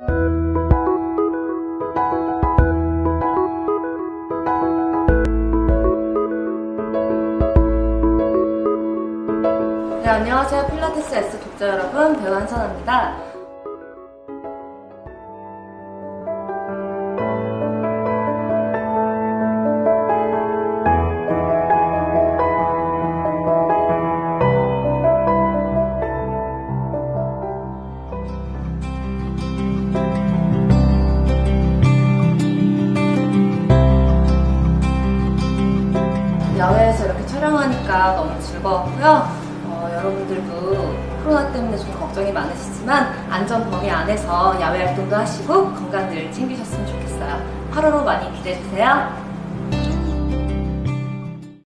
네, 안녕하세요. 필라테스 S 독자 여러분, 배우 한선아입니다. 야외에서 이렇게 촬영하니까 너무 즐거웠고요. 어, 여러분들도 코로나 때문에 좀 걱정이 많으시지만 안전 범위 안에서 야외 활동도 하시고 건강 늘 챙기셨으면 좋겠어요. 8월호 많이 기대해주세요.